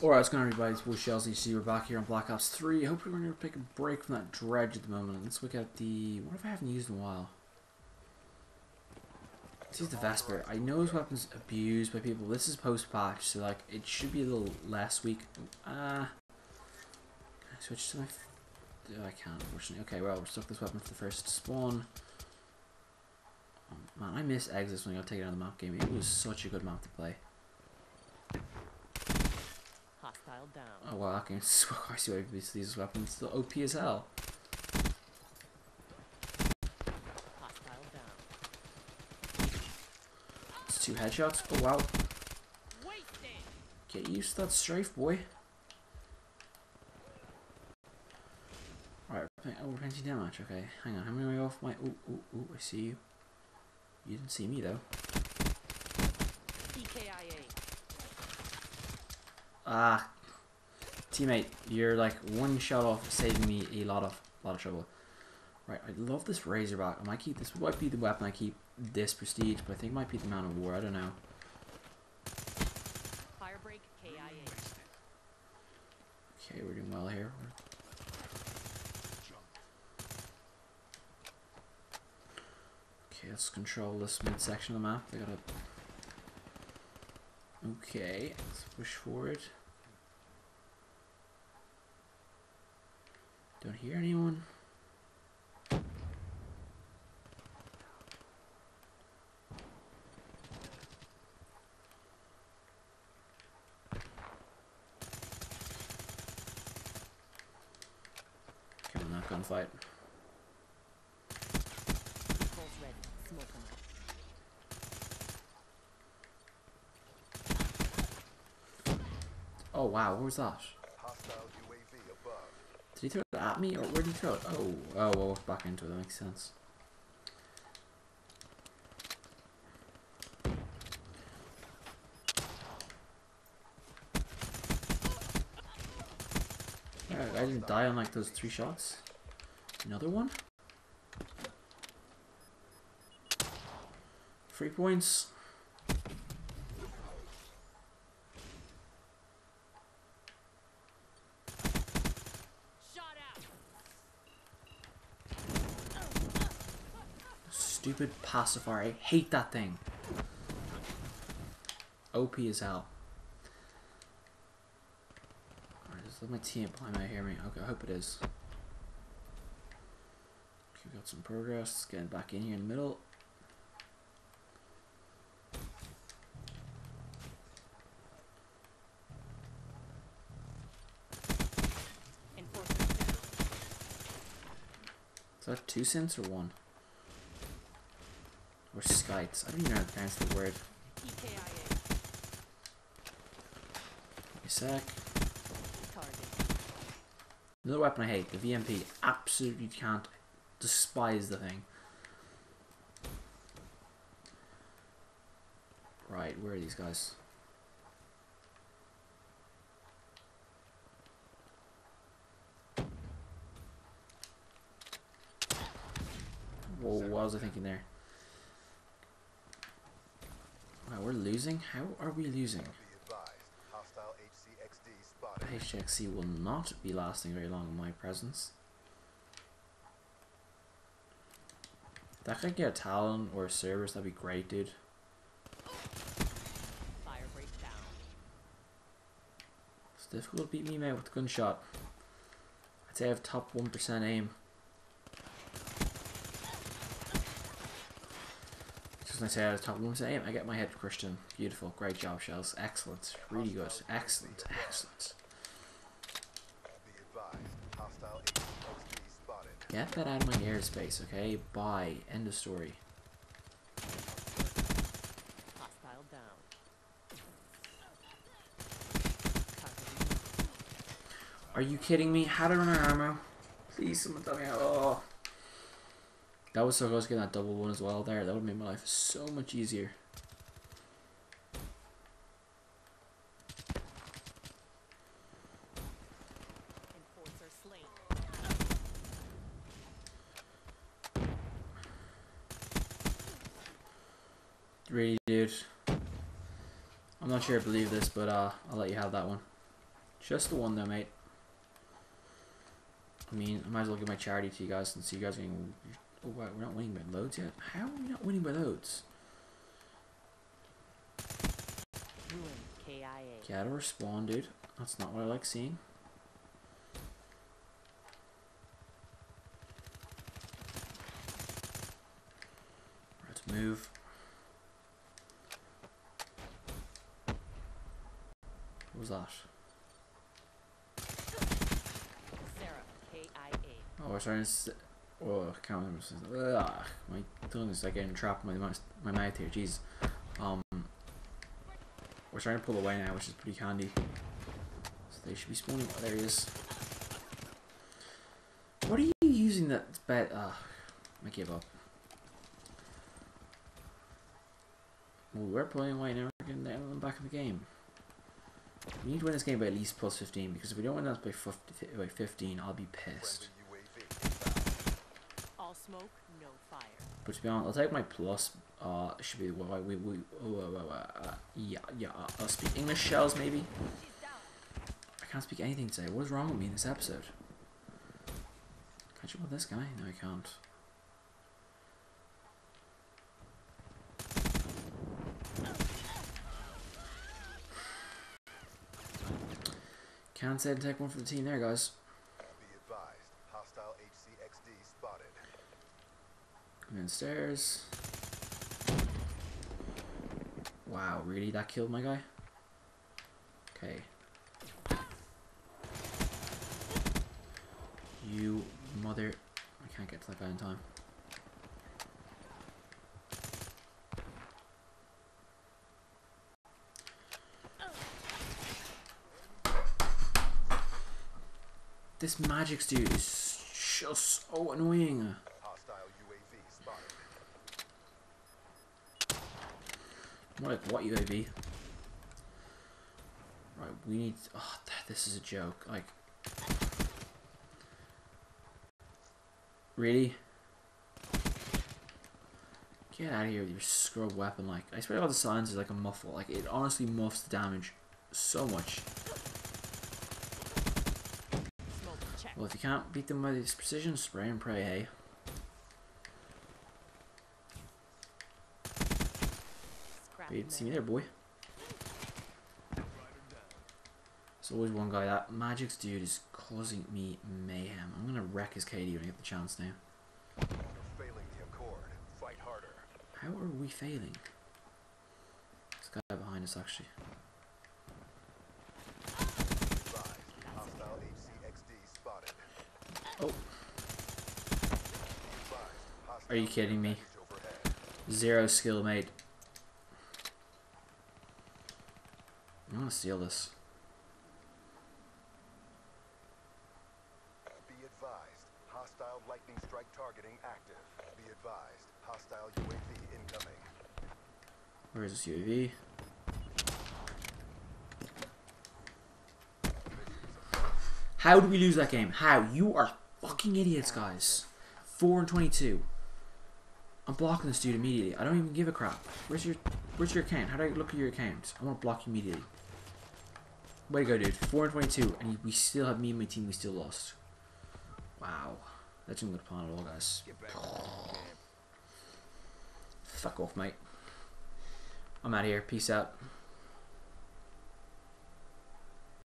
Alright, it's going on everybody, it's Will Chelsea, see we're back here on Black Ops 3. Hopefully we're going to take a break from that dredge at the moment. Let's look at the... What if I haven't used in a while? Let's use the Vesper. I know this weapon's abused by people. This is post-patch, so like, it should be a little less weak. Ah. Uh, switch to my... Oh, I can't, unfortunately. Okay, well, we're stuck this weapon for the first spawn. Oh, man, I miss Exodus when I got taken out of the map game. It was such a good map to play. Oh wow, I can I see why these weapons still OP as hell. It's two headshots. Oh wow. Get used to that strafe, boy. Alright, oh, we're plenty damage. Okay, hang on. How many are off my. Ooh, ooh, ooh, I see you. You didn't see me though. Ah, teammate, you're like one shot off saving me a lot of lot of trouble. Right, I love this Razorback. I might keep this. Might be the weapon I keep this prestige, but I think it might be the Man-O-War. I don't know. Firebreak KIA. Okay, we're doing well here. Okay, let's control this midsection of the map. They gotta. Okay, let's push forward. Don't hear anyone. Come on, that gunfight. Pulse ready. Smoke 'em out. Oh wow, what was that? Did he throw it at me or where did he throw it? Oh, oh, well, back into it. That makes sense. I didn't die on like those three shots. Another one? Three points. Shot out. Stupid pacifier. I hate that thing. OP as hell. Alright, just let my team behind me hear me. Okay, I hope it is. Okay, we got some progress. Getting back in here in the middle. Is that two cents or one? Or skites? I don't even know how to pronounce the word. A sec. Another weapon I hate, the VMP. Absolutely can't despise the thing. Right, where are these guys? Whoa, what was I thinking there? Wow, we're losing? How are we losing? Be. Hostile HCXD. HXC will not be lasting very long in my presence. That could get a Talon or a Cerberus, that'd be great, dude. Firebreak down. It's difficult to beat me, mate, with gunshot. I'd say I have top 1% aim. When I say I have top 1% aim, I get my head Christian. Beautiful. Great job, Shellz. Excellent. Really good. Excellent. Excellent. Be. Hostile spotted. Get that out of my airspace, okay? Bye. End of story. Hostile down. Covering. Are you kidding me? How to run our ammo? Please, someone tell me how. Oh. That was so close to getting that double one as well there. That would make my life so much easier. Really, dude. I'm not sure I believe this, but uh, I'll let you have that one. Just the one though, mate. I mean, I might as well give my charity to you guys and see you guys getting. Oh, wow, we're not winning by loads yet. How are we not winning by loads? KIA. Get a respawn, dude. That's not what I like seeing. Let's move. What was that? Sarah. KIA. Oh, we're trying to. Oh, I can't remember. Ugh, my tongue is like getting trapped in my mouth, my mouth here. Jeez. Um, we're trying to pull away now, which is pretty handy. So they should be spawning. Oh, there he is. What are you using that bet? Ugh, I give up. Well, we're pulling away now. We're getting them back in the game. We need to win this game by at least plus 15 because if we don't win this by 50, by 15, I'll be pissed. Friendly UAV inbound. All smoke, no fire. But to be honest, I'll take my plus. Uh, should be we we oh, uh, uh, yeah yeah. Uh, I'll speak English Shellz maybe. I can't speak anything today. What is wrong with me in this episode? Catch up with this guy? No, I can't. Can't say to take one for the team there, guys. Be advised. Hostile HCXD spotted. Downstairs. Wow, really? That killed my guy? Okay. You mother... I can't get to that guy in time. This magic dude is just so annoying. Hostile UAV spotted. Like what UAV? Right, we need. Oh, th- this is a joke. Like, really? Get out of here with your scrub weapon. Like, I swear all the silence is like a muffle. Like, it honestly muffs the damage so much. Well, if you can't beat them by this precision, spray and pray, hey. You see me there, boy. There's always one guy. That Magic's dude is causing me mayhem. I'm gonna wreck his KD when I get the chance now. You're failing the Accord. Fight harder. How are we failing? This guy behind us, actually. Be advised. Hostile HCXD spotted. Oh, Be advised. Hostile Are you kidding me? zero skill, mate. I'm gonna steal this. Be advised. Hostile lightning strike targeting active. Be advised. Hostile UAV incoming. Where is this UAV? How did we lose that game? How? You are fucking idiots, guys. 4 and 22. I'm blocking this dude immediately. I don't even give a crap. Where's your Where's your account? How do I look at your account? I want to block you immediately. Way to go, dude. 4 and 22, and we still have me and my team, we still lost. Wow. That's not good plan at all, guys. Fuck off, mate. I'm out of here. Peace out.